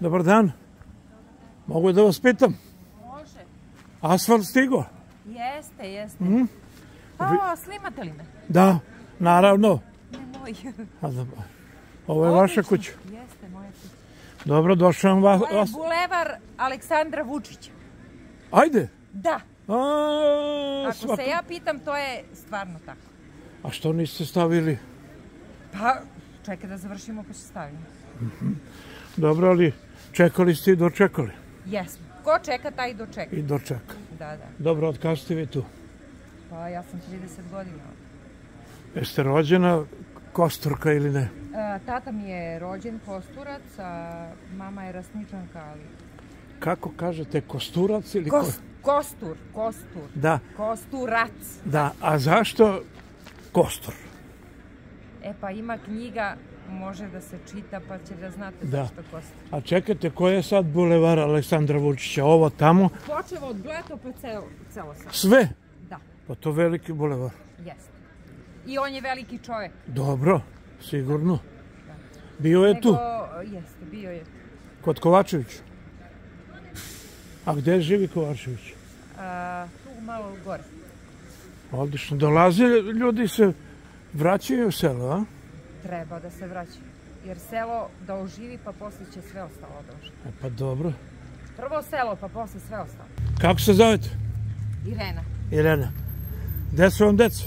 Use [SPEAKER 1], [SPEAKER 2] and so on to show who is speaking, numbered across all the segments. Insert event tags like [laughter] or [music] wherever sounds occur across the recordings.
[SPEAKER 1] Dobar dan. Mogu da vas pitam?
[SPEAKER 2] Može.
[SPEAKER 1] Asfalt stigo?
[SPEAKER 2] Jeste, jeste.
[SPEAKER 1] Mhm.
[SPEAKER 2] Pa, slimate li me?
[SPEAKER 1] Da, naravno.
[SPEAKER 2] Nemoj. [laughs]
[SPEAKER 1] A da- Ovo je vaša kuća.
[SPEAKER 2] Jeste, moja kuća.
[SPEAKER 1] Dobro, došao vam vas...
[SPEAKER 2] Ovo je bulevar Aleksandra Vučića.
[SPEAKER 1] Ajde.
[SPEAKER 2] Da.
[SPEAKER 1] A,
[SPEAKER 2] Ako
[SPEAKER 1] svaka-
[SPEAKER 2] se ja pitam, to je stvarno tako.
[SPEAKER 1] A što niste stavili?
[SPEAKER 2] Pa, čekaj da završimo pa se stavimo.
[SPEAKER 1] Dobro, ali čekali ste i dočekali.
[SPEAKER 2] Jesmo. Ko čeka, taj dočeka.
[SPEAKER 1] I dočeka.
[SPEAKER 2] Da, da.
[SPEAKER 1] Dobro, od kada ste vi tu?
[SPEAKER 2] Pa, ja sam 30 godina.
[SPEAKER 1] Jeste rođena kosturka ili ne?
[SPEAKER 2] E, tata mi je rođen kosturac, a mama je rasničanka, ali...
[SPEAKER 1] Kako kažete, kosturac ili...
[SPEAKER 2] Kos,
[SPEAKER 1] ko-
[SPEAKER 2] kostur, kostur.
[SPEAKER 1] Da,
[SPEAKER 2] Kosturac.
[SPEAKER 1] da. A zašto kostur?
[SPEAKER 2] E pa ima knjiga, može da se čita pa će da znate
[SPEAKER 1] Da.
[SPEAKER 2] zašto kostur.
[SPEAKER 1] A čekajte, koji je sad bulevar Aleksandra Vučića? Ovo tamo?
[SPEAKER 2] Počevo od Bleta pa celo, celo sad.
[SPEAKER 1] Sve?
[SPEAKER 2] Da,
[SPEAKER 1] Pa to veliki bulevar.
[SPEAKER 2] jeste. I on je veliki čovjek.
[SPEAKER 1] Dobro, sigurno. Bio je tu,
[SPEAKER 2] Nego, jeste, bio je.
[SPEAKER 1] kod Kovačevića. A gde živi Kovačević?
[SPEAKER 2] A, tu malo gore.
[SPEAKER 1] Odlično. Dolaze ljudi se vraćaju u selo, a?
[SPEAKER 2] Treba da se vraća. Jer selo da oživi pa posle će sve ostalo da oživi.
[SPEAKER 1] E, pa dobro.
[SPEAKER 2] Prvo selo pa posle sve ostalo.
[SPEAKER 1] Kako se zovete?
[SPEAKER 2] Irena.
[SPEAKER 1] Irena. Gde su vam deca?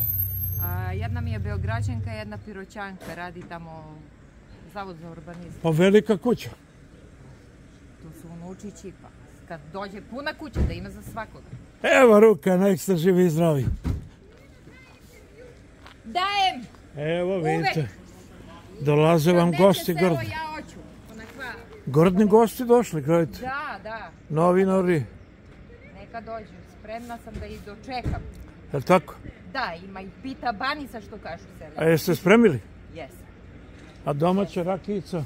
[SPEAKER 2] A, jedna mi je Beograđanka, jedna Piroćanka. Radi tamo Zavod za urbanizam.
[SPEAKER 1] Pa velika kuća.
[SPEAKER 2] Tu su unučići pa kad dođe puna kuća da ima za svakoga.
[SPEAKER 1] Evo ruka, nek ste živi i zdravi. Evo vidite. Dolaze vam gosti
[SPEAKER 2] selo,
[SPEAKER 1] gordni.
[SPEAKER 2] ja hoću.
[SPEAKER 1] Gordni gosti došli, gledajte.
[SPEAKER 2] da, da,
[SPEAKER 1] Novinari.
[SPEAKER 2] neka dođu. Spremna sam da ih dočekam.
[SPEAKER 1] Je li tako?
[SPEAKER 2] Da, ima i pita banica što kažu
[SPEAKER 1] A
[SPEAKER 2] sele.
[SPEAKER 1] jeste spremili?
[SPEAKER 2] Jes.
[SPEAKER 1] A domaća rakijica?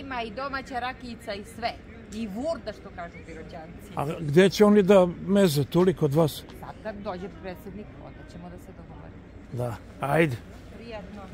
[SPEAKER 2] Ima i domaća rakijica i sve. I vurda što kažu piroćanci.
[SPEAKER 1] A gde će oni da meze, tuli kod vas?
[SPEAKER 2] Sad kad dođe predsjednik, onda ćemo da se dogovorimo.
[SPEAKER 1] Da. Ajde,
[SPEAKER 2] Riad
[SPEAKER 1] Noor.